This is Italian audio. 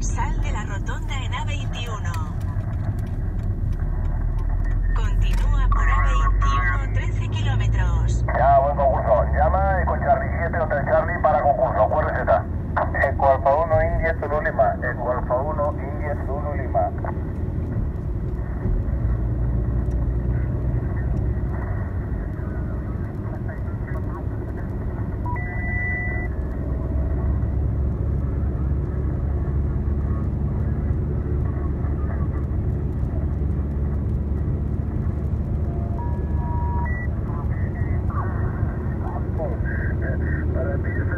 Sal de la rotonda en A21. Lima, ex Golfa 1, India Zulu Lima. Para mí